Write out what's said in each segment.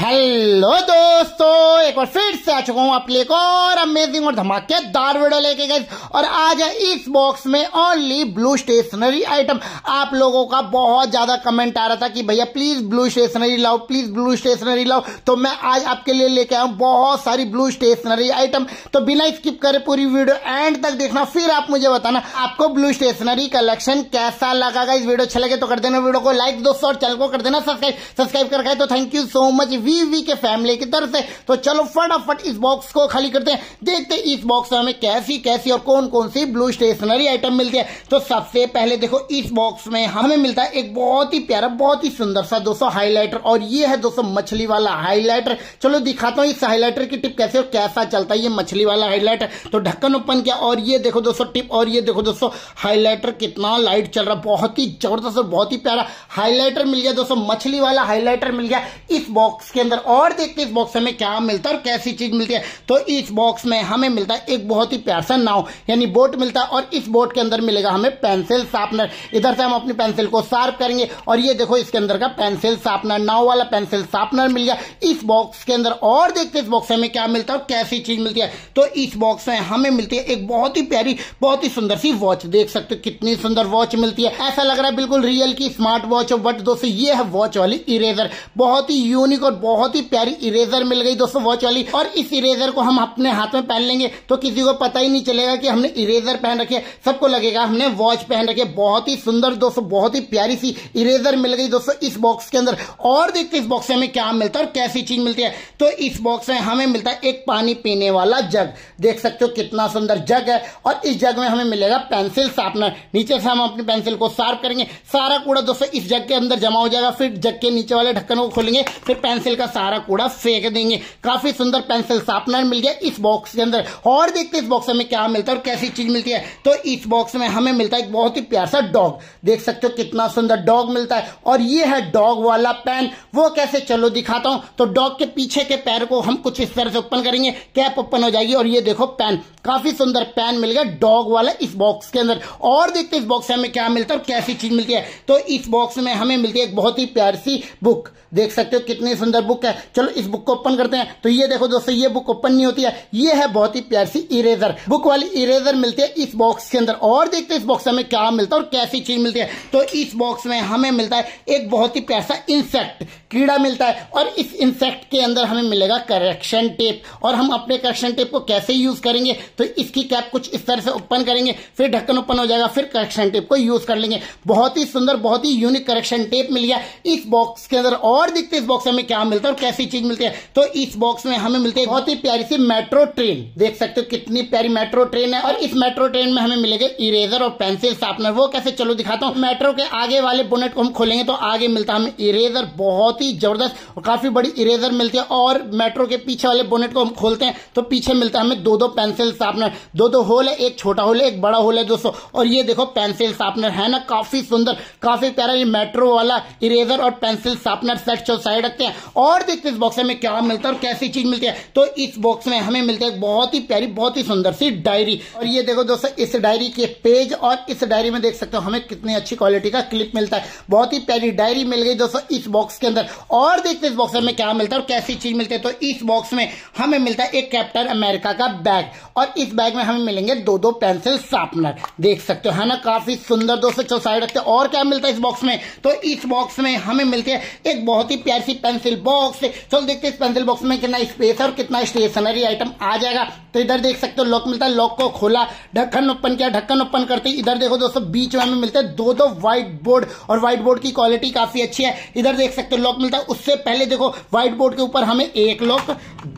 Hello दोस्तों एक बार फिर से आ चुका हूँ आप एक और अमेजिंग और धमाकेदार वीडियो लेके गए और आज है इस बॉक्स में ओनली ब्लू स्टेशनरी आइटम आप लोगों का बहुत ज़्यादा कमेंट आ रहा था कि भैया प्लीज़ ब्लू स्टेशनरी लाओ प्लीज़ ब्लू स्टेशनरी लाओ। तो मैं आज आपके लिए लेके आया हूँ बहुत सारी ब्लू स्टेशनरी आइटम तो बिना स्किप करे पूरी वीडियो एंड तक देखना, फिर आप मुझे बताना आपको ब्लू स्टेशनरी कलेक्शन कैसा लगा इस वीडियो अच्छा लगे तो कर देना वीडियो को लाइक दोस्तों और चैनल को कर देना सब्सक्राइब सब्सक्राइब करके तो thank you so much VV के फैमिली की तरफ़ से। तो चलो फटाफट इस बॉक्स को खाली करते हैं। देखते हैं इस बॉक्स में हमें कैसी कैसी और कौन कौन सी ब्लू स्टेशनरी आइटम मिलती है। तो सबसे पहले देखो, इस बॉक्स में हमें मिलता है एक बहुत ही प्यारा, बहुत ही सुंदर सा दोस्तों हाईलाइटर और ये है दोस्तों मछली वाला हाईलाइटर चलो दिखाता हूँ इस हाईलाइटर की टिप कैसे और कैसा चलता है ये मछली वाला हाईलाइटर तो ढक्कन ओपन किया और ये देखो दोस्तों टिप और ये देखो दोस्तों हाईलाइटर कितना लाइट चल रहा, बहुत ही ज़बरदस्त और बहुत ही प्यारा हाईलाइटर मिल गया दोस्तों, मछली वाला हाईलाइटर मिल गया। इस बॉक्स के अंदर और देखते इस बॉक्स में क्या मिलता है। कैसी चीज़ मिलती है? तो इस बॉक्स में हमें मिलता है एक बहुत ही प्यार सा नाव, यानी बोट मिलता है और इस बोट के अंदर मिलेगा हमें पेंसिल शार्पनर इधर से हम अपनी पेंसिल को शार्प करेंगे और ये देखो इसके अंदर का पेंसिल शार्पनर नाव वाला पेंसिल शार्पनर मिल गया। इस बॉक्स के अंदर और देखते इस बॉक्स में क्या मिलता है और कैसी चीज़ मिलती है। तो इस बॉक्स में हमें मिलती है एक बहुत ही प्यारी, बहुत ही सुंदर सी वॉच देख सकते हो कितनी सुंदर वॉच मिलती है। ऐसा लग रहा है बिल्कुल रियल की स्मार्ट वॉच हो बट दोस्तों ये है वॉच वाली इरेजर बहुत ही यूनिक और बहुत ही प्यारी इरेजर मिल गई दोस्तों वॉच वाली और इस इरेजर को हम अपने हाथ में पहन लेंगे। तो किसी को पता ही नहीं चलेगा कि हमने इरेजर पहन रखी सबको लगेगा हमने वॉच पहन रखी बहुत ही सुंदर दोस्तों, बहुत ही प्यारी सी इरेजर मिल गई दोस्तों इस बॉक्स के अंदर। और देखते इस बॉक्स में क्या मिलता है और कैसी चीज़ मिलती है। तो इस बॉक्स में हमें मिलता है एक पानी पीने वाला जग। देख सकते हो कितना सुंदर जग है और इस जग में हमें मिलेगा पेंसिल शार्पनर नीचे से हम अपनी पेंसिल को शार्प करेंगे। सारा कूड़ा दोस्तों इस जग के अंदर जमा हो जाएगा। फिर जग के नीचे वाले ढक्कन को खोलेंगे। फिर पेंसिल का सारा कूड़ा फेंक देंगे। काफ़ी सुंदर पेंसिल शार्पनर मिल गया इस बॉक्स के अंदर। और देखते इस बॉक्स में क्या मिलता है और कैसी चीज़ मिलती है। तो इस बॉक्स में हमें मिलता है एक बहुत ही प्यार सा डॉग देख सकते हो कितना सुंदर डॉग मिलता है। और ये है डॉग वाला पेन वो कैसे, चलो दिखाता हूँ। तो डॉग के पीछे के पैर को हम कुछ इस तरह से ओपन करेंगे। कैप ओपन हो जाएगी और ये देखो पेन काफ़ी सुंदर पेन मिल गया डॉग वाला इस बॉक्स के अंदर। और देखते इस बॉक्स में क्या मिलता है और कैसी चीज़ मिलती है। तो इस बॉक्स में हमें मिलती है एक बहुत ही प्यारी सी बुक देख सकते हो कितनी सुंदर बुक है। चलो इस बुक को ओपन करते हैं। तो ये देखो दोस्तों, ये बुक ओपन नहीं होती है। ये है बहुत ही प्यारी सी इरेजर बुक वाली इरेजर मिलती है इस बॉक्स के अंदर। और देखते हैं इस बॉक्स में क्या मिलता है और कैसी चीज़ मिलती है। तो इस बॉक्स में हमें मिलता है एक बहुत ही प्यारा सा इंसेक्ट कीड़ा मिलता है। और इस इंसेक्ट के अंदर हमें मिलेगा करेक्शन टेप और हम अपने करेक्शन टेप को कैसे यूज़ करेंगे? तो इसकी कैप कुछ इस तरह से ओपन करेंगे। फिर ढक्कन ओपन हो जाएगा, फिर करेक्शन टेप को यूज़ कर लेंगे। बहुत ही सुंदर, बहुत ही यूनिक करेक्शन टेप मिल गया इस बॉक्स के अंदर। और देखते इस बॉक्स में क्या मिलता है और कैसी चीज़ मिलती है। तो इस बॉक्स में हमें मिलती है बहुत ही प्यारी सी मेट्रो ट्रेन। देख सकते हो कितनी प्यारी मेट्रो ट्रेन है। और इस मेट्रो ट्रेन में हमें मिलेगा इरेजर और पेंसिल शार्पनर वो कैसे, चलो दिखाता हूँ। मेट्रो के आगे वाले बोनेट को हम खोलेंगे तो आगे मिलता है हमें इरेजर बहुत ही ज़बरदस्त और काफ़ी बड़ी इरेजर मिलती है। और मेट्रो के पीछे वाले बोनेट को हम खोलते हैं तो पीछे मिलता है हमें दो दो पेंसिल शार्पनर दो दो होल है, एक छोटा होल है, एक बड़ा होल है दोस्तों। और ये देखो पेंसिल शार्पनर है ना, काफ़ी सुंदर, काफ़ी प्यारा ये मेट्रो वाला इरेजर और पेंसिल शार्पनर सेट जो साइड रखते हैं। और देखते इस बॉक्स में क्या मिलता है और कैसी चीज़ मिलती है। तो इस बॉक्स में हमें मिलती है बहुत ही प्यारी, बहुत ही सुंदर सी डायरी और ये देखो दोस्तों, इस डायरी के पेज और इस डायरी में देख सकते हो हमें कितनी अच्छी क्वालिटी का क्लिप मिलता है। बहुत ही प्यारी डायरी मिल गई दोस्तों इस बॉक्स के अंदर। और देखते इस बॉक्स में क्या मिलता है और कैसी चीज़ मिलती है। तो इस बॉक्स में हमें मिलता है एक कैप्टन अमेरिका का बैग और इस बैग में हमें मिलेंगे दो दो पेंसिल शार्पनर देख सकते हो, है ना? काफ़ी सुंदर दोस्तों चौ साइड रखते और क्या मिलता है इस बॉक्स में? तो इस बॉक्स में हमें मिलती है एक बहुत ही प्यारी सी पेंसिल बॉक्स चलो देखते हैं इस पेंसिल बॉक्स में कितना स्पेस है और कितना स्टेशनरी आइटम आ जाएगा। तो इधर देख सकते हो लॉक मिलता है लॉक को खोला, ढक्कन ओपन किया, ढक्कन ओपन करते इधर देखो दोस्तों, बीच में हमें मिलते हैं दो दो व्हाइट बोर्ड और व्हाइट बोर्ड की क्वालिटी काफ़ी अच्छी है। इधर देख सकते हो लॉक मिलता है, उससे पहले देखो व्हाइट बोर्ड के ऊपर हमें एक लॉक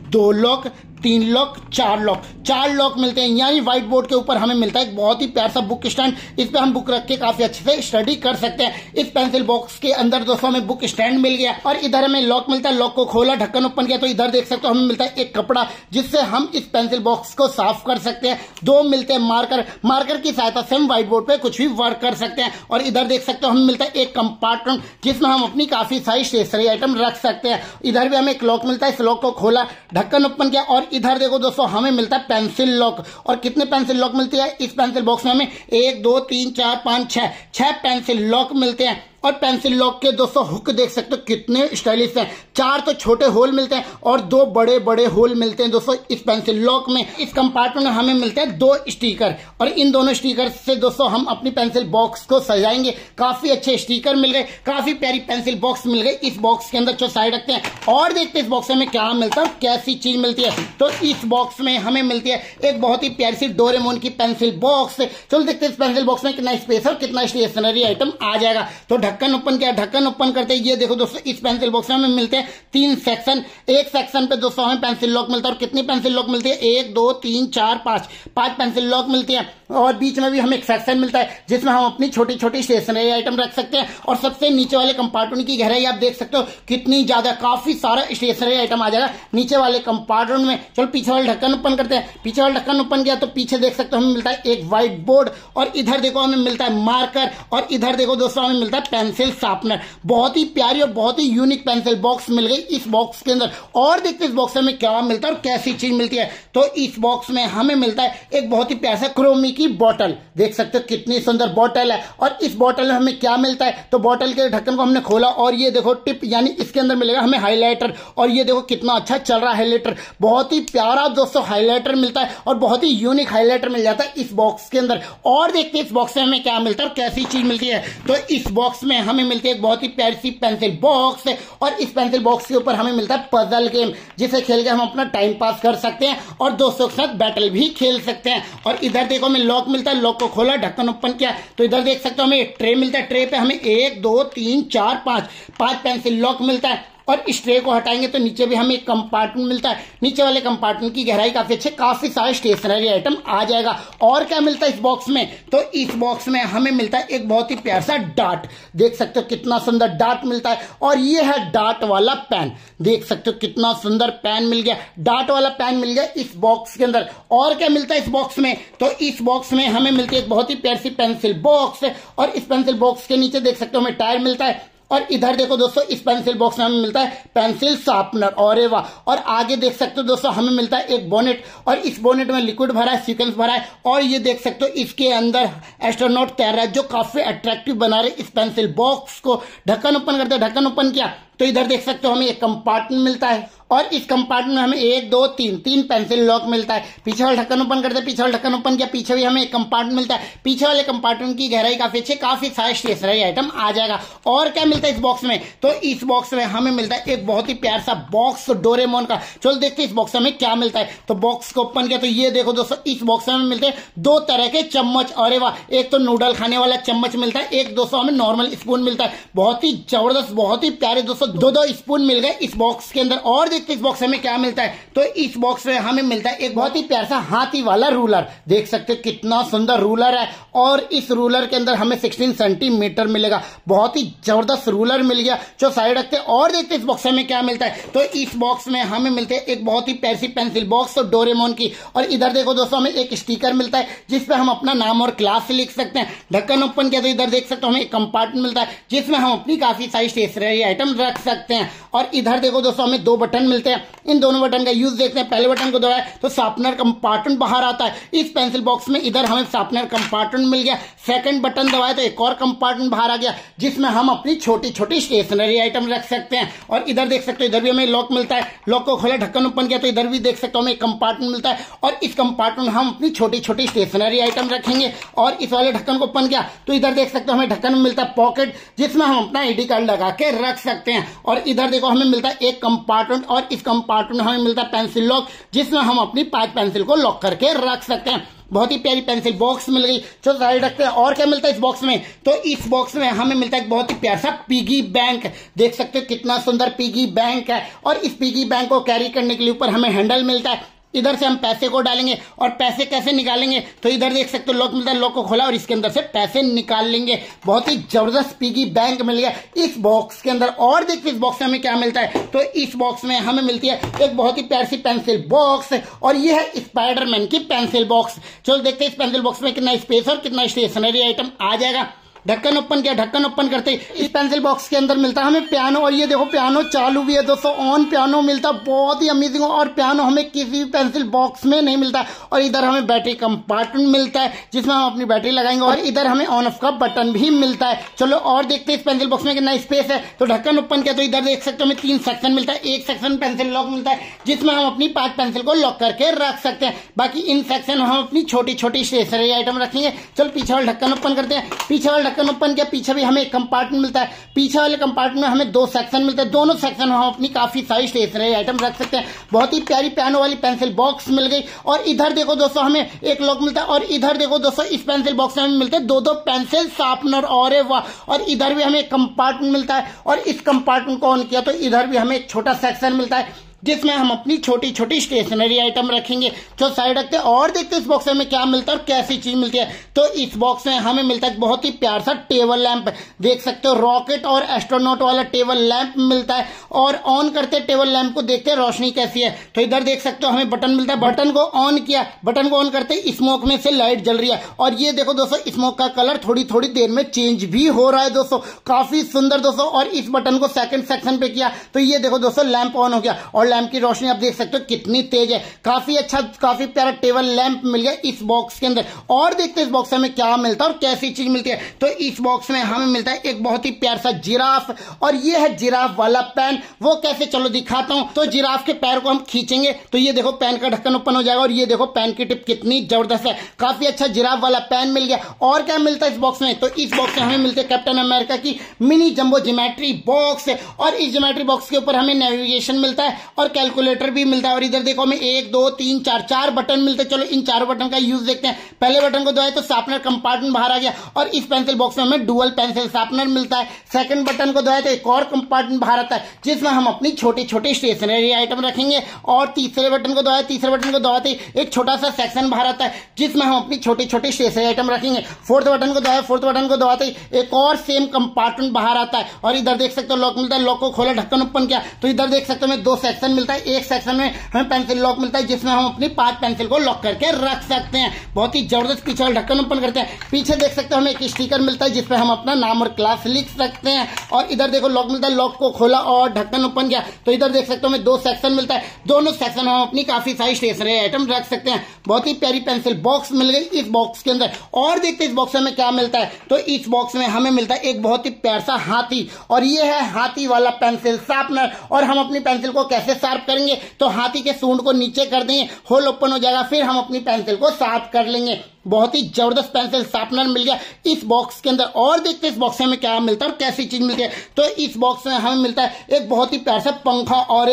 दो लॉक तीन लॉक चार लॉक चार लॉक मिलते हैं। यानी व्हाइट बोर्ड के ऊपर हमें मिलता है एक बहुत ही प्यार सा बुक स्टैंड इस पे हम बुक रख के काफ़ी अच्छे से स्टडी कर सकते हैं। इस पेंसिल बॉक्स के अंदर दोस्तों हमें बुक स्टैंड मिल गया। और इधर हमें लॉक मिलता है। लॉक को खोला, ढक्कन ओपन किया तो इधर देख सकते हो हमें मिलता है एक कपड़ा, जिससे हम इस पेंसिल बॉक्स को साफ़ कर सकते हैं। दो मिलते हैं मार्कर मार्कर की सहायता से हम व्हाइट बोर्ड पे कुछ भी वर्क कर सकते हैं। और इधर देख सकते हो हमें मिलता है एक कंपार्टमेंट जिसमें हम अपनी काफ़ी सारी स्टेशनरी आइटम रख सकते हैं। इधर भी हमें एक लॉक मिलता है। इस लॉक को खोला, ढक्कन ओपन किया। और इधर देखो दोस्तों हमें मिलता है पेंसिल लॉक। और कितने पेंसिल लॉक मिलती है? इस पेंसिल बॉक्स में हमें एक, दो, तीन, चार, पाँच, छह छह पेंसिल लॉक मिलते हैं। और पेंसिल लॉक के दोस्तों हुक देख सकते हो कितने स्टाइलिश हैं। चार तो छोटे होल मिलते हैं और दो बड़े बड़े होल मिलते हैं दोस्तों इस पेंसिल लॉक में। इस कंपार्टमेंट में हमें मिलते हैं दो स्टीकर और इन दोनों स्टिकर से दोस्तों हम अपनी पेंसिल बॉक्स को सजाएँगे। काफ़ी अच्छे स्टीकर मिल गए, काफ़ी प्यारी पेंसिल बॉक्स मिल गई। इस बॉक्स के अंदर जो साइड रखते हैं और देखते हैं इस बॉक्स में क्या मिलता है कैसी चीज़ मिलती है। तो इस बॉक्स में हमें मिलती है एक बहुत ही प्यारी सी डोरेमोन की पेंसिल बॉक्स चलो देखते हैं इस पेंसिल बॉक्स में कितना स्पेस और कितना स्टेशनरी आइटम आ जाएगा। तो ढक्कन ओपन किया, ढक्कन ओपन करते ये देखो दोस्तों, इस पेंसिल बॉक्स में मिलते हैं तीन सेक्शन एक सेक्शन पे दोस्तों हमें पेंसिल लॉक मिलता है और कितनी पेंसिल लॉक मिलती है? एक, दो, तीन, चार, पाँच। पाँच पेंसिल लॉक मिलती है और बीच में भी हमें एक सेक्शन मिलता है जिसमें हम अपनी छोटी छोटी स्टेशनरी आइटम रख सकते हैं और सबसे नीचे वाले कंपार्टमेंट की गहराई आप देख सकते हो, कितनी ज़्यादा काफ़ी सारा स्टेशनरी आइटम आ जाएगा। नीचे वाले कंपार्टमेंट में, चलो पीछे वाले ढक्कन ओपन करते हैं। पीछे वाला ढक्कन ओपन किया तो पीछे देख सकते हो हमें मिलता है एक व्हाइट बोर्ड और इधर देखो हमें मिलता है मार्कर और इधर देखो दोस्तों हमें मिलता है पेंसिल शार्पनर। बहुत ही प्यारी और बहुत ही यूनिक पेंसिल बॉक्स मिल गई इस बॉक्स के अंदर। और देखते इस बॉक्स में क्या मिलता है और कैसी चीज़ मिलती है। तो इस बॉक्स में हमें मिलता है एक बहुत ही प्यारा क्रोमी की बॉटल देख सकते हो कितनी सुंदर बॉटल है। और इस बॉटल में हमें क्या मिलता है? तो बॉटल के ढक्कन को हमने खोला और ये देखो टिप यानी इसके अंदर मिलेगा हमें हाईलाइटर और ये देखो कितना अच्छा चल रहा है हाईलाइटर बहुत ही प्यारा दोस्तों हाईलाइटर मिलता है और बहुत ही यूनिक हाईलाइटर मिल जाता है इस बॉक्स के अंदर। और देखते हैं इस बॉक्स में हमें क्या मिलता है और कैसी चीज़ मिलती है। तो इस बॉक्स हमें मिलती है एक बहुत ही प्यारी सी पेंसिल बॉक्स और इस पेंसिल बॉक्स के ऊपर हमें मिलता है पजल गेम जिसे खेल के हम अपना टाइम पास कर सकते हैं और दोस्तों के साथ बैटल भी खेल सकते हैं। और इधर देखो हमें लॉक मिलता है लॉक को खोला, ढक्कन ओपन किया। तो इधर देख सकते हो हमें ट्रे मिलता है ट्रे पे हमें एक, दो, तीन, चार, पाँच पाँच पेंसिल लॉक मिलता है। और इस ट्रे को हटाएँगे तो नीचे भी हमें एक कंपार्टमेंट मिलता है। नीचे वाले कंपार्टमेंट की गहराई काफ़ी अच्छे काफ़ी सारे स्टेशनरी आइटम आ जाएगा। और क्या मिलता है इस बॉक्स में? तो इस बॉक्स में हमें मिलता है एक बहुत ही प्यार सा डाट देख सकते हो कितना सुंदर डाट मिलता है। और ये है डाट वाला पेन देख सकते हो कितना सुंदर पेन मिल गया। डाट वाला पेन मिल गया इस बॉक्स के अंदर। और क्या मिलता है इस बॉक्स में? तो इस बॉक्स में हमें मिलती है एक बहुत ही प्यार सी पेंसिल बॉक्स और इस पेंसिल बॉक्स के नीचे देख सकते हो हमें टायर मिलता है। और इधर देखो दोस्तों, इस पेंसिल बॉक्स में हमें मिलता है पेंसिल शार्पनर और वाह। और आगे देख सकते हो दोस्तों, हमें मिलता है एक बोनेट और इस बोनेट में लिक्विड भरा है सीक्वेंस भरा है, और ये देख सकते हो, इसके अंदर एस्ट्रोनॉट तैर रहा है, जो काफ़ी अट्रैक्टिव बना रहे इस पेंसिल बॉक्स को। ढक्कन ओपन करते ढक्कन ओपन किया। तो इधर देख सकते हो हमें एक कंपार्टमेंट मिलता है और इस कंपार्टमेंट में हमें एक, दो, तीन तीन पेंसिल लॉक मिलता है। पीछे वाले ढक्कन ओपन करते हैं पीछे वाले ढक्कन ओपन किया, पीछे भी हमें एक कंपार्टमेंट मिलता है। पीछे वाले कंपार्टमेंट की गहराई काफ़ी अच्छी काफ़ी सारे स्टेशनरी आइटम आ जाएगा। और क्या मिलता है इस बॉक्स में? तो इस बॉक्स में हमें मिलता है एक बहुत ही प्यार सा बॉक्स डोरेमोन का। चलो देखते इस बॉक्स में क्या मिलता है। तो बॉक्स को ओपन किया तो ये देखो दोस्तों, इस बॉक्स में मिलते हैं दो तरह के चम्मच। अरे वाह, एक तो नूडल खाने वाला चम्मच मिलता है, एक दोस्तों हमें नॉर्मल स्पून मिलता है। बहुत ही ज़बरदस्त, बहुत ही प्यारे दोस्तों दो दो स्पून मिल गए इस बॉक्स के अंदर। और देखते इस बॉक्स में क्या मिलता है। तो इस बॉक्स में हमें मिलता है एक बहुत ही प्यार सा हाथी वाला रूलर देख सकते कितना सुंदर रूलर है। और इस रूलर के अंदर हमें 16 सेंटीमीटर मिलेगा। बहुत ही ज़बरदस्त रूलर मिल गया, जो साइड रखते और देखते इस बॉक्स में क्या मिलता है। तो इस बॉक्स में हमें मिलते हैं एक बहुत ही पैसी पेंसिल बॉक्स और डोरेमोन की। और इधर देखो दोस्तों, हमें एक स्टीकर मिलता है जिसपे हम अपना नाम और क्लास लिख सकते हैं। ढक्कन ओपन किया तो इधर देख सकते हो हमें एक कंपार्टमेंट मिलता है, जिसमें हम अपनी काफ़ी सारी स्टेशनरी आइटम रख सकते हैं। और इधर देखो दोस्तों, हमें दो बटन मिलते हैं। इन दोनों बटन का यूज़ देखते हैं। पहले बटन को दबाए तो शार्पनर कंपार्टमेंट बाहर आता है। इस पेंसिल बॉक्स में इधर हमें शार्पनर कंपार्टमेंट मिल गया। सेकंड बटन दबाए तो एक और कंपार्टमेंट बाहर आ गया, जिसमें हम अपनी छोटी छोटी स्टेशनरी आइटम रख सकते हैं। और इधर देख सकते हो, इधर भी हमें लॉक मिलता है। लॉक को खोला, ढक्कन ओपन किया तो इधर भी देख सकते हो हमें कंपार्टमेंट मिलता है। और इस कंपार्टमेंट हम अपनी छोटी छोटी स्टेशनरी आइटम रखेंगे। और इस वाले ढक्कन को ओपन किया तो इधर देख सकते हो हमें ढक्कन मिलता है पॉकेट जिसमें हम अपना आईडी कार्ड लगा के रख सकते हैं। और इधर देखो, हमें मिलता है एक कंपार्टमेंट और इस कंपार्टमेंट हमें मिलता है पेंसिल लॉक जिसमें हम अपनी पाँच पेंसिल को लॉक करके रख सकते हैं। बहुत ही प्यारी पेंसिल बॉक्स मिल गई। चलो, साइड रखते हैं। और क्या मिलता है इस बॉक्स में? तो इस बॉक्स में हमें मिलता है बहुत ही प्यारा सा पीगी बैंक देख सकते हो कितना सुंदर पीगी बैंक है। और इस पीगी बैंक को कैरी करने के लिए ऊपर हमें हैंडल मिलता है। इधर से हम पैसे को डालेंगे और पैसे कैसे निकालेंगे तो इधर देख सकते हो लॉक मिलता है लॉक को खोला और इसके अंदर से पैसे निकाल लेंगे। बहुत ही ज़बरदस्त पीगी बैंक मिल गया। इस बॉक्स के अंदर और देखते इस बॉक्स में हमें क्या मिलता है? तो इस बॉक्स में हमें मिलती है एक बहुत ही प्यार सी पेंसिल बॉक्स और ये है स्पाइडरमैन की पेंसिल बॉक्स चलो देखते इस पेंसिल बॉक्स में कितना स्पेस और कितना स्टेशनरी आइटम आ जाएगा। ढक्कन ओपन किया, ढक्कन ओपन करते इस पेंसिल बॉक्स के अंदर मिलता है हमें पियानो और ये देखो पियानो चालू भी है दोस्तों ऑन पियानो मिलता बहुत ही अमेजिंग और पियानो हमें किसी भी पेंसिल बॉक्स में नहीं मिलता और इधर हमें बैटरी कंपार्टमेंट मिलता है, जिसमें हम अपनी बैटरी लगाएँगे और इधर हमें ऑन ऑफ़ का बटन भी मिलता है। चलो और देखते हैं इस पेंसिल बॉक्स में कितना स्पेस है। तो ढक्कन ओपन किया तो इधर देख सकते हमें तीन सेक्शन मिलता है। एक सेक्शन पेंसिल लॉक मिलता है, जिसमें हम अपनी पाँच पेंसिल को लॉक करके रख सकते हैं। बाकी इन सेक्शन हम अपनी छोटी छोटी स्टेशनरी आइटम रखेंगे। चलो पीछे वाले ढक्कन ओपन करते हैं। पीछे वाले ढक्कन ओपन किया पीछे भी हमें एक कंपार्टमेंट मिलता है। पीछे वाले कंपार्टमेंट में हमें दो सेक्शन मिलते हैं। दोनों सेक्शन में हम अपनी काफ़ी सारी स्टेशनरी आइटम रख सकते हैं। बहुत ही प्यारी पियानो वाली पेंसिल बॉक्स मिल गई। और इधर देखो दोस्तों, हमें एक लॉक मिलता है। और इधर देखो दोस्तों, इस पेंसिल बॉक्स में मिलते हैं दो दो पेंसिल शार्पनर और वाह, और इधर भी हमें कंपार्टमेंट मिलता है। और इस कंपार्टमेंट को ऑन किया तो इधर भी हमें एक छोटा सेक्शन मिलता है। जिसमें हम अपनी छोटी छोटी स्टेशनरी आइटम रखेंगे, जो साइड रखते हैं, और देखते हैं इस बॉक्स में क्या मिलता है और कैसी चीज़ मिलती है। तो इस बॉक्स में हमें मिलता है बहुत ही प्यार सा टेबल लैंप देख सकते हो रॉकेट और एस्ट्रोनॉट वाला टेबल लैंप मिलता है, और ऑन करते टेबल लैंप को, देखते रोशनी कैसी है। तो इधर देख सकते हो, हमें बटन मिलता है बटन को ऑन किया बटन को ऑन करते स्मोक में से लाइट जल रही है। और ये देखो दोस्तों स्मोक का कलर थोड़ी थोड़ी देर में चेंज भी हो रहा है दोस्तों। काफ़ी सुंदर दोस्तों, और इस बटन को सेकंड सेक्शन पे किया। तो ये देखो दोस्तों लैंप ऑन हो गया। और लैंप की रोशनी, आप देख सकते हो कितनी तेज है। काफ़ी अच्छा काफ़ी प्यारा टेबल लैंप मिल गया इस बॉक्स के अंदर। और देखते हैं इस बॉक्स में क्या मिलता है और कैसी चीज़ मिलती है। तो इस बॉक्स में हमें मिलता है एक बहुत ही प्यार सा जिराफ। और ये है जिराफ वाला पेन वो कैसे, चलो दिखाता हूँ। तो जिराफ के पैर को हम खींचेंगे। तो ये देखो पेन का ढक्कन ओपन हो जाएगा और ये देखो पेन की टिप कितनी ज़बरदस्त है। काफ़ी अच्छा जिराफ वाला पेन मिल गया। और क्या मिलता है इस बॉक्स में? तो इस बॉक्स में हमें मिलते कैप्टन अमेरिका की मिनी जम्बो जिमेट्री बॉक्स और इस जिमेट्री बॉक्स के ऊपर हमें नेविगेशन मिलता है। और कैलकुलेटर भी मिलता है। और इधर देखो, हमें एक, दो, तीन, चार चार बटन मिलते। चलो, इन चारों बटन का यूज़ देखते हैं। पहले बटन को दबाए तो शार्पनर कंपार्टमेंट बाहर आ गया। और इस पेंसिल बॉक्स में हमें डुअल पेंसिल शार्पनर मिलता है। सेकंड बटन को दबाए तो एक और कंपार्टमेंट बाहर आता है, जिसमें हम अपनी छोटे छोटी स्टेशनरी आइटम रखेंगे। और तीसरे बटन को दबाए तीसरे बटन को दबाते एक छोटा सा सेक्शन बाहर आता है, जिसमें हम अपनी छोटी छोटी स्टेशनरी आइटम रखेंगे। फोर्थ बटन को दबाए फोर्थ बटन को दबाते एक और सेम कंपार्टमेंट बाहर आता है। और इधर देख सकते हो लॉक मिलता है। लॉक को खोला, ढक्कन ओपन किया। तो इधर देख सकते हो, हमें दो सेक्शन मिलता है, एक सेक्शन में हमें पेंसिल लॉक मिलता है, जिसमें हम अपनी पाँच पेंसिल को लॉक करके रख सकते हैं। बहुत ही ज़बरदस्त पीछे वाला ढक्कन ओपन करते हैं। पीछे देख सकते हैं, हमें एक स्टिकर मिलता है जिसपे हम अपना नाम और क्लास लिख सकते हैं। और इधर देखो लॉक मिलता है लॉक को खोला और ढक्कन ओपन किया। तो इधर देख सकते हो, हमें दो सेक्शन मिलता है। दोनों सेक्शन हम अपनी काफ़ी सारी स्टेशनरी आइटम रख सकते हैं। बहुत ही प्यारी पेंसिल बॉक्स मिल गई इस बॉक्स के अंदर। और देखते इस बॉक्स में क्या मिलता है? तो इस बॉक्स में हमें मिलता है एक बहुत ही प्यार सा हाथी। और ये है हाथी वाला पेंसिल शार्पनर और हम अपनी पेंसिल को कैसे शार्प करेंगे तो हाथी के सूंड को नीचे कर देंगे होल ओपन हो जाएगा, फिर हम अपनी पेंसिल को साफ़ कर लेंगे। बहुत ही ज़बरदस्त पेंसिल शार्पनर मिल गया। इस बॉक्स के अंदर और देखते हैं इस बॉक्स में क्या मिलता है और कैसी चीज़ मिलती है। तो इस बॉक्स में हमें मिलता है एक बहुत ही प्यार सा पंखा और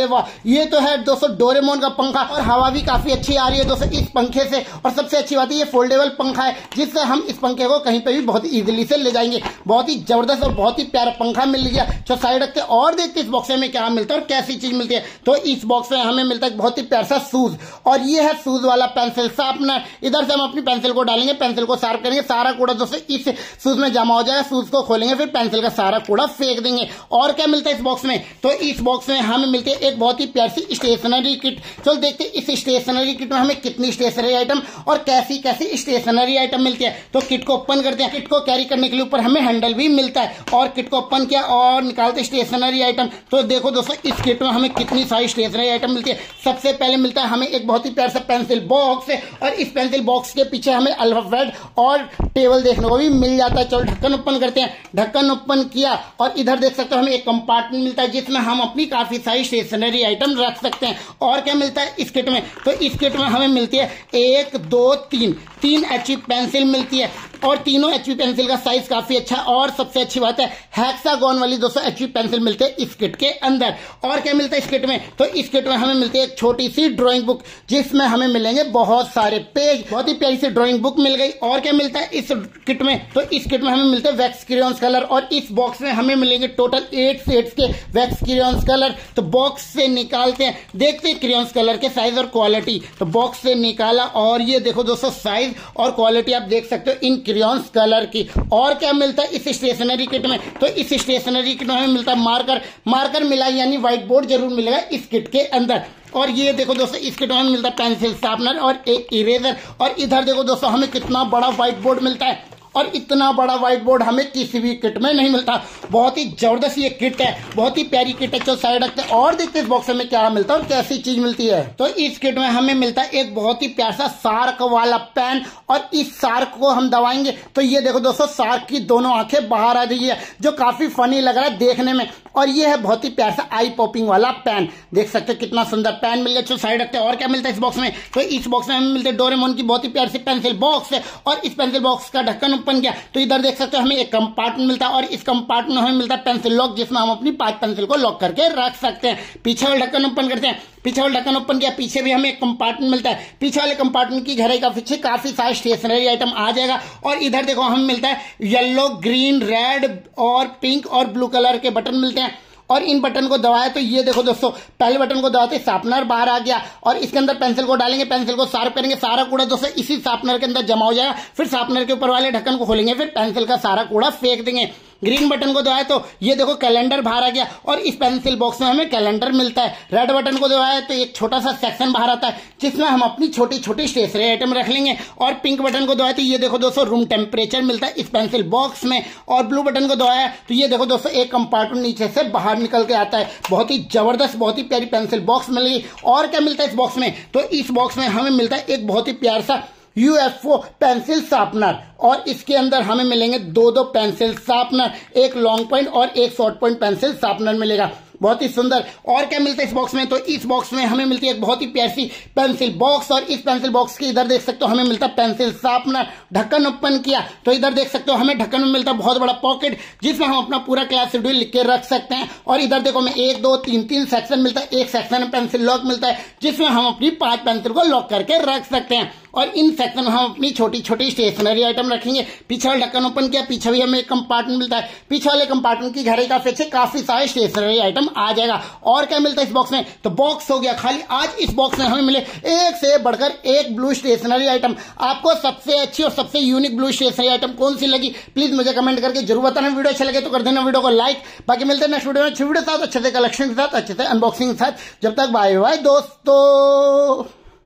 ये तो है दोस्तों डोरेमोन का पंखा और हवा भी काफ़ी अच्छी आ रही है दोस्तों इस पंखे से। और सबसे अच्छी बात है, ये फोल्डेबल पंखा है, जिससे हम इस पंखे को कहीं पर भी बहुत इजिली से ले जाएँगे। बहुत ही ज़बरदस्त और बहुत ही प्यारा पंखा मिल गया। जो साइड रखते और देखते इस बॉक्स में क्या मिलता है और कैसी चीज़ मिलती है। तो इस बॉक्स में हमें मिलता है बहुत ही प्यार सा शूज़। और ये है शूज़ वाला पेंसिल शार्पनर इधर से हम अपनी पेंसिल को डालेंगे पेंसिल को साफ़ करेंगे, सारा कूड़ा दोस्तों इस शूज़ में जमा हो जाएगा शूज़ को खोलेंगे, फिर पेंसिल का सारा कूड़ा फेंक देंगे। और क्या मिलता है इस बॉक्स में? तो इस बॉक्स में हमें मिलती है एक बहुत ही प्यार सी स्टेशनरी किट चलो देखते इस स्टेशनरी किट में हमें कितनी स्टेशनरी आइटम और कैसी कैसी स्टेशनरी आइटम मिलती है। तो किट को ओपन करते हैं। किट को कैरी करने के लिए ऊपर हमें हैंडल भी मिलता है। और किट को ओपन किया और निकालते स्टेशनरी आइटम तो देखो दोस्तों, इस किट में हमें कितनी सारी स्टेशनरी आइटम मिलती है। सबसे पहले मिलता है हमें एक बहुत ही प्यार सा पेंसिल बॉक्स और इस पेंसिल बॉक्स के पीछे हमें अल्फ़ाबेट और टेबल देखने को भी मिल जाता है। चलो ढक्कन ओपन करते हैं। ढक्कन ओपन किया और इधर देख सकते हो हमें एक कंपार्टमेंट मिलता है, जिसमें हम अपनी काफ़ी सारी स्टेशनरी आइटम रख सकते हैं। और क्या मिलता है? इस किट में। तो इस किट में हमें मिलती है एक, दो, तीन। तीन एच पेंसिल मिलती है। और तीनों एच पेंसिल का साइज़ काफ़ी अच्छा और सबसे अच्छी बात है हैक्सागोन वाली दोस्तों एच पेंसिल मिलते हैं इस किट के अंदर। और क्या मिलता है इस किट में? तो इस किट में हमें मिलती है एक छोटी सी ड्राइंग बुक जिसमें हमें मिलेंगे बहुत सारे पेज बहुत ही प्यारी सी ड्राइंग बुक मिल गई। और क्या मिलता है इस किट में? तो इस किट में हमें मिलते हैं वैक्स क्रियॉन्स कलर और इस बॉक्स में हमें मिलेंगे टोटल एट सेट्स के वैक्स क्रियॉन्स कलर तो बॉक्स से निकालते हैं, देखते हैं क्रियॉन्स कलर के साइज़ और क्वालिटी तो बॉक्स से निकाला और ये देखो दोस्तों साइज़ और क्वालिटी आप देख सकते हो इन क्रियॉन्स कलर की और क्या मिलता है? इस स्टेशनरी किट में। तो इस स्टेशनरी किट में मिलता है मार्कर मार्कर मिला यानी व्हाइट बोर्ड ज़रूर मिलेगा इस किट के अंदर। और ये देखो दोस्तों, इस किट में मिलता है पेंसिल शार्पनर और एक इरेजर और इधर देखो दोस्तों, हमें कितना बड़ा व्हाइट बोर्ड मिलता है। और इतना बड़ा व्हाइट बोर्ड हमें किसी भी किट में नहीं मिलता। बहुत ही ज़बरदस्त ये किट है, बहुत ही प्यारी किट है, जो साइड रखते हैं। और देखते इस बॉक्स में क्या मिलता है और कैसी चीज़ मिलती है। तो इस किट में हमें मिलता है एक बहुत ही प्यार सा सार्क वाला पेन और इस सार्क को हम दबाएँगे। तो ये देखो दोस्तों, सार्क की दोनों आँखें बाहर आ रही है, जो काफ़ी फनी लग रहा है देखने में। और ये है बहुत ही प्यार सा आई पॉपिंग वाला पेन देख सकते हैं कितना सुंदर पेन मिल गया। साइड रखते हैं। और क्या मिलता है इस बॉक्स में? तो इस बॉक्स में हमें मिलते हैं डोरेमोन की बहुत ही प्यार सी पेंसिल बॉक्स है और इस पेंसिल बॉक्स का ढक्कन ओपन किया। तो इधर देख सकते हो हमें एक कंपार्टमेंट मिलता है। और इस कंपार्टमेंट हमें मिलता है पेंसिल लॉक जिसमें हम अपनी पाँच पेंसिल को लॉक करके रख सकते हैं। पीछे वाले ढक्कन ओपन करते हैं। पीछे वाले ढक्कन ओपन किया। पीछे भी हमें एक कंपार्टमेंट मिलता है। पीछे वाले कंपार्टमेंट की घरे का पीछे काफ़ी सारे स्टेशनरी आइटम आ जाएगा। और इधर देखो हमें मिलता है येलो ग्रीन रेड और पिंक और ब्लू कलर के बटन मिलते हैं। और इन बटन को दबाया तो ये देखो दोस्तों, पहले बटन को दबाते शार्पनर बाहर आ गया और इसके अंदर पेंसिल को डालेंगे पेंसिल को शार्प करेंगे, सारा कूड़ा दोस्तों, इसी शार्पनर के अंदर जमा हो जाएगा, फिर शार्पनर के ऊपर वाले ढक्कन को खोलेंगे, फिर पेंसिल का सारा कूड़ा फेंक देंगे। ग्रीन बटन को दबाए तो ये देखो कैलेंडर बाहर आ गया और इस पेंसिल बॉक्स में हमें कैलेंडर मिलता है। रेड बटन को दबाए तो एक छोटा सा सेक्शन बाहर आता है, जिसमें हम अपनी छोटी छोटी स्टेशनरी आइटम रख लेंगे और पिंक बटन को दबाए तो ये देखो दोस्तों रूम टेम्परेचर मिलता है इस पेंसिल बॉक्स में और ब्लू बटन को दबाया तो ये देखो दोस्तों एक कंपार्टमेंट नीचे से बाहर निकल के आता है। बहुत ही ज़बरदस्त, बहुत ही प्यारी पेंसिल बॉक्स मिल गई। और क्या मिलता है इस बॉक्स में? तो इस बॉक्स में हमें मिलता है एक बहुत ही प्यार सा यूएफओ पेंसिल शार्पनर। और इसके अंदर हमें मिलेंगे दो दो पेंसिल शार्पनर, एक लॉन्ग पॉइंट और एक शॉर्ट पॉइंट पेंसिल शार्पनर मिलेगा। बहुत ही सुंदर। और क्या मिलता है इस बॉक्स में? तो इस बॉक्स में हमें मिलती है एक बहुत ही प्यारी पेंसिल बॉक्स। और इस पेंसिल बॉक्स के इधर देख सकते हो हमें मिलता है पेंसिल शार्पनर। ढक्कन ओपन किया तो इधर देख सकते हो हमें ढक्कन में मिलता है बहुत बड़ा पॉकेट, जिसमें हम अपना पूरा क्लास शेड्यूल लिख के रख सकते हैं। और इधर देखो हमें एक, दो, तीन तीन सेक्शन मिलता है। एक सेक्शन में पेंसिल लॉक मिलता है, जिसमें हम अपनी पाँच पेंसिल को लॉक करके रख सकते हैं। और इन सेक्शन में हम अपनी छोटी छोटी स्टेशनरी आइटम रखेंगे। पीछे वाला ढक्कन ओपन किया? पीछे भी हमें एक कंपार्टमेंट मिलता है। पीछे वाले कंपार्टमेंट की घड़ी का पीछे काफ़ी सारे स्टेशनरी आइटम आ जाएगा। और क्या मिलता है इस बॉक्स में? तो बॉक्स हो गया खाली। आज इस बॉक्स में हमें मिले एक से बढ़कर एक ब्लू स्टेशनरी आइटम आपको सबसे अच्छी और सबसे यूनिक ब्लू स्टेशनरी आइटम कौन सी लगी? प्लीज़ मुझे कमेंट करके ज़रूर बताना। वीडियो अच्छा लगे तो कर देना। वीडियो को लाइक बाकी मिलते हैं नेक्स्ट वीडियो में। अच्छे वीडियो साथ अच्छे से कलेक्शन के साथ, अच्छे से अनबॉक्सिंग के साथ। जब तक बाय बाय दोस्तों।